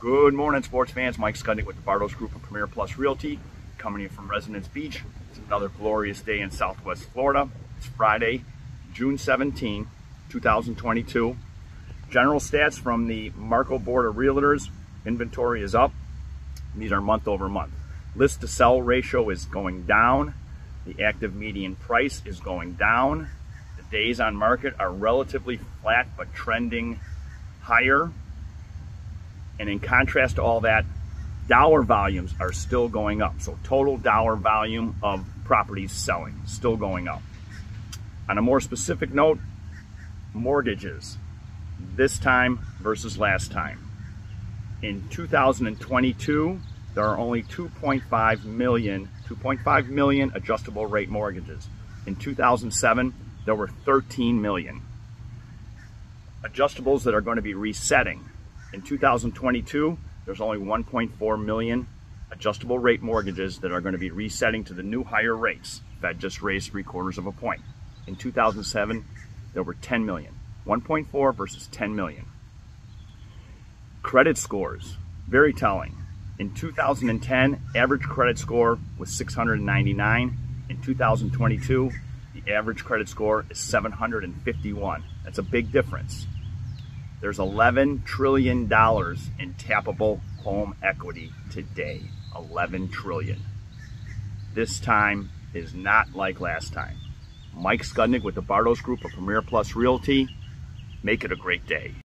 Good morning, sports fans. Mike Skudnig with the Bartos Group of Premier Plus Realty, coming in from Residents Beach. It's another glorious day in Southwest Florida. It's Friday, June 17, 2022. General stats from the Marco Board of Realtors. Inventory is up. These are month over month. List to sell ratio is going down. The active median price is going down. The days on market are relatively flat but trending higher. And in contrast to all that, dollar volumes are still going up. So total dollar volume of properties selling still going up. On a more specific note, mortgages this time versus last time. In 2022, there are only 2.5 million, 2.5 million adjustable rate mortgages. In 2007, there were 13 million. Adjustables that are going to be resetting in 2022, there's only 1.4 million adjustable rate mortgages that are going to be resetting to the new higher rates. Fed just raised three quarters of a point. In 2007, there were 10 million. 1.4 versus 10 million. Credit scores, very telling. In 2010, average credit score was 699. In 2022, the average credit score is 751. That's a big difference there's $11 trillion in tappable home equity today. 11 trillion. This time is not like last time. Mike Skudnig with the Bartos Group of Premier Plus Realty. Make it a great day.